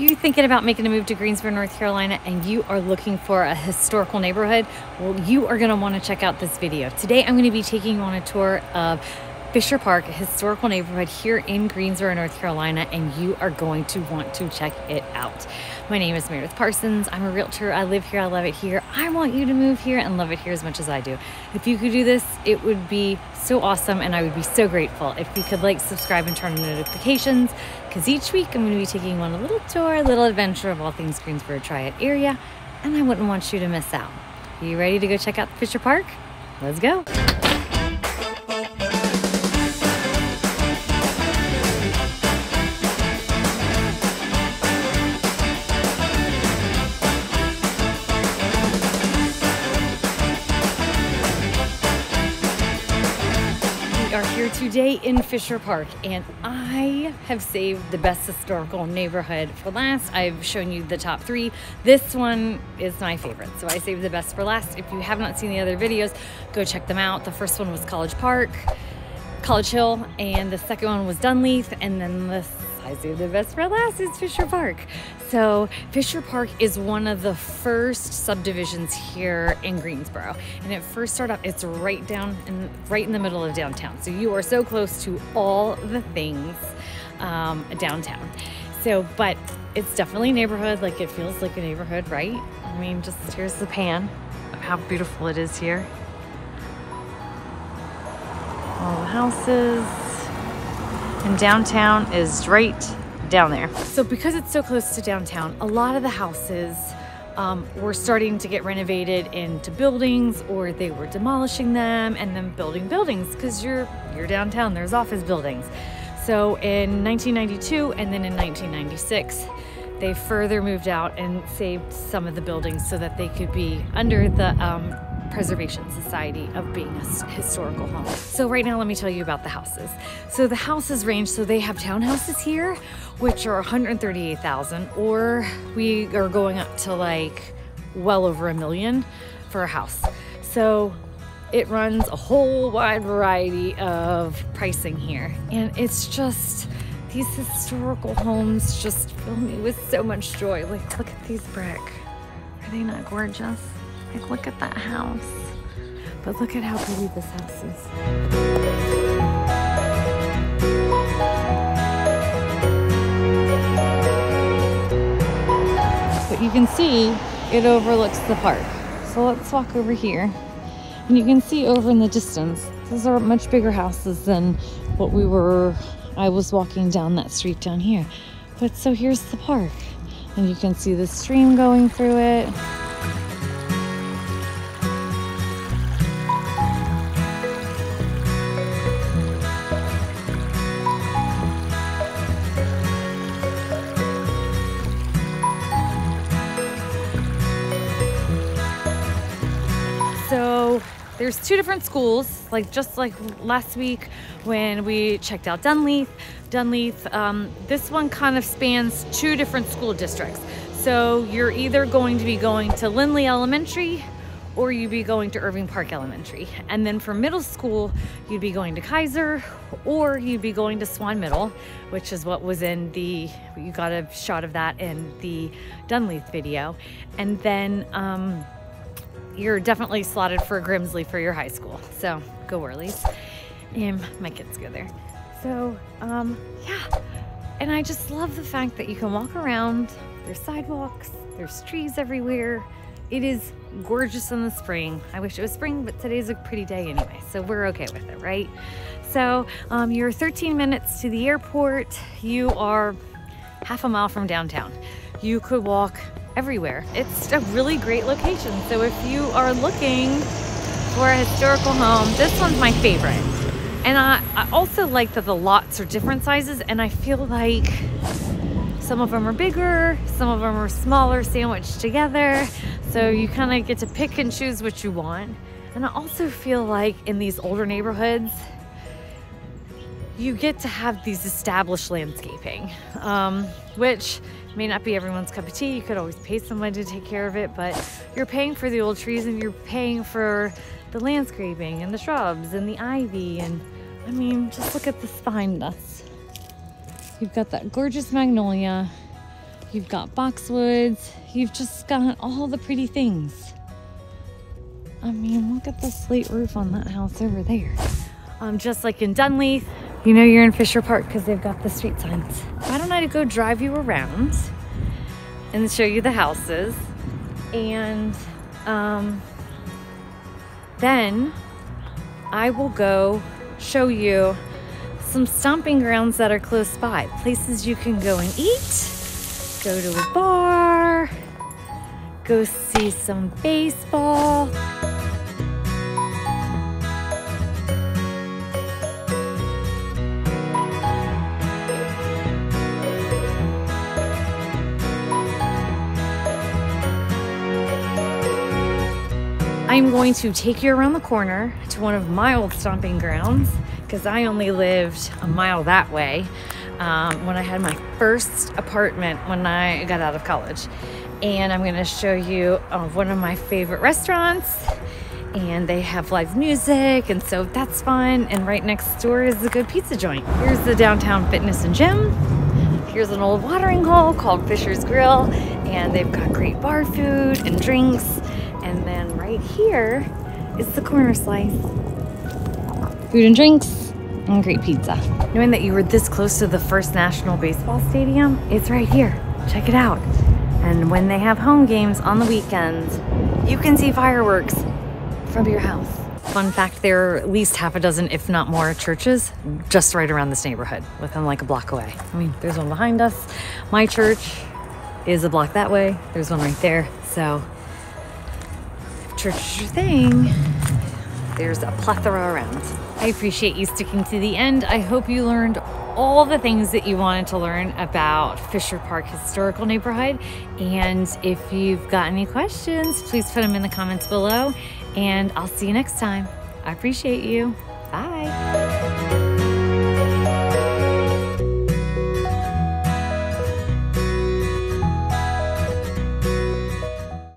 you thinking about making a move to Greensboro, North Carolina, and you are looking for a historical neighborhood, well, you are going to want to check out this video. Today, I'm going to be taking you on a tour of Fisher Park, a historical neighborhood here in Greensboro, North Carolina, and you are going to want to check it out. My name is Meredith Parsons. I'm a realtor. I live here. I love it here. I want you to move here and love it here as much as I do. If you could do this, it would be so awesome, and I would be so grateful if you could like, subscribe, and turn on notifications, because each week I'm going to be taking you on a little tour, a little adventure of all things Greensboro Triad area, and I wouldn't want you to miss out. Are you ready to go check out Fisher Park? Let's go. Here today in Fisher Park and I have saved the best historical neighborhood for last. I've shown you the top three. This one is my favorite, so I saved the best for last. If you have not seen the other videos, go check them out. The first one was College Park, College Hill, and the second one was Dunleith, and then the I saved the best for last is Fisher Park. So Fisher Park is one of the first subdivisions here in Greensboro. And it first started out, it's right down and right in the middle of downtown. So you are so close to all the things um, downtown. So, but it's definitely a neighborhood, like it feels like a neighborhood, right? I mean, just here's the pan of how beautiful it is here. All the houses. And downtown is right down there. So because it's so close to downtown, a lot of the houses um, were starting to get renovated into buildings or they were demolishing them and then building buildings because you're, you're downtown, there's office buildings. So in 1992 and then in 1996, they further moved out and saved some of the buildings so that they could be under the um, Preservation Society of being a historical home. So right now, let me tell you about the houses. So the houses range, so they have townhouses here, which are 138,000, or we are going up to like well over a million for a house. So it runs a whole wide variety of pricing here. And it's just, these historical homes just fill me with so much joy. Like, look at these brick. Are they not gorgeous? Like, look at that house. But look at how pretty this house is. But you can see it overlooks the park. So let's walk over here. And you can see over in the distance, those are much bigger houses than what we were, I was walking down that street down here. But so here's the park. And you can see the stream going through it. There's two different schools, like just like last week when we checked out Dunleith. Dunleith, um, this one kind of spans two different school districts. So you're either going to be going to Lindley Elementary or you'd be going to Irving Park Elementary. And then for middle school, you'd be going to Kiser or you'd be going to Swan Middle, which is what was in the, you got a shot of that in the Dunleith video. And then, um, you're definitely slotted for Grimsley for your high school. So go Whirlies. And my kids go there. So, um, yeah. And I just love the fact that you can walk around. There's sidewalks, there's trees everywhere. It is gorgeous in the spring. I wish it was spring, but today's a pretty day anyway, so we're okay with it, right? So um, you're 13 minutes to the airport. You are half a mile from downtown. You could walk everywhere. It's a really great location. So if you are looking for a historical home, this one's my favorite. And I, I also like that the lots are different sizes and I feel like some of them are bigger, some of them are smaller, sandwiched together. So you kind of get to pick and choose what you want. And I also feel like in these older neighborhoods, you get to have these established landscaping, um, which may not be everyone's cup of tea. You could always pay someone to take care of it, but you're paying for the old trees and you're paying for the landscaping and the shrubs and the ivy. And I mean, just look at this behind us. You've got that gorgeous magnolia. You've got boxwoods. You've just got all the pretty things. I mean, look at the slate roof on that house over there. Um, just like in Dunleith, you know you're in Fisher Park because they've got the street signs. Why don't I go drive you around and show you the houses and um, then I will go show you some stomping grounds that are close by, places you can go and eat, go to a bar, go see some baseball. I'm going to take you around the corner to one of my old stomping grounds because I only lived a mile that way um, when I had my first apartment when I got out of college. And I'm going to show you uh, one of my favorite restaurants. And they have live music, and so that's fun. And right next door is a good pizza joint. Here's the downtown fitness and gym. Here's an old watering hole called Fisher's Grille, and they've got great bar food and drinks right here is the corner slice. Food and drinks and great pizza. Knowing that you were this close to the first national baseball stadium, it's right here. Check it out. And when they have home games on the weekends, you can see fireworks from your house. Fun fact, there are at least half a dozen, if not more, churches just right around this neighborhood, within like a block away. I mean, there's one behind us. My church is a block that way. There's one right there. So thing, there's a plethora around. I appreciate you sticking to the end. I hope you learned all the things that you wanted to learn about Fisher Park Historical Neighborhood. And if you've got any questions, please put them in the comments below. And I'll see you next time. I appreciate you. Bye.